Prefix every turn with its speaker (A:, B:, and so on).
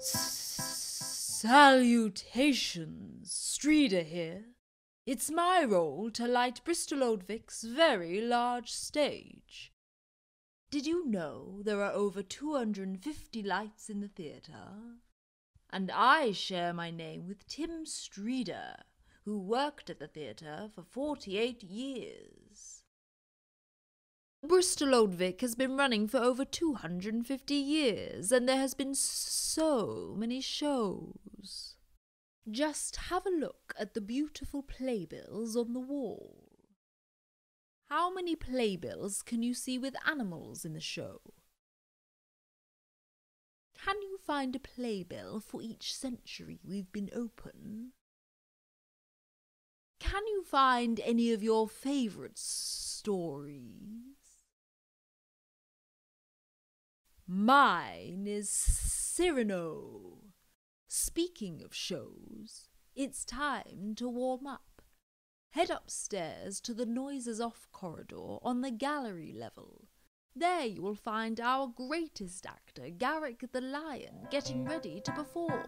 A: Salutations, Streeder here. It's my role to light Bristol Old Vic's very large stage. Did you know there are over 250 lights in the theatre? And I share my name with Tim Streeder, who worked at the theatre for 48 years. Bristol Old Vic has been running for over 250 years, and there has been so many shows. Just have a look at the beautiful playbills on the wall. How many playbills can you see with animals in the show? Can you find a playbill for each century we've been open? Can you find any of your favourite stories? Mine is Cyrano. Speaking of shows, it's time to warm up. Head upstairs to the noises off corridor on the gallery level. There you will find our greatest actor, Garrick the Lion, getting ready to perform.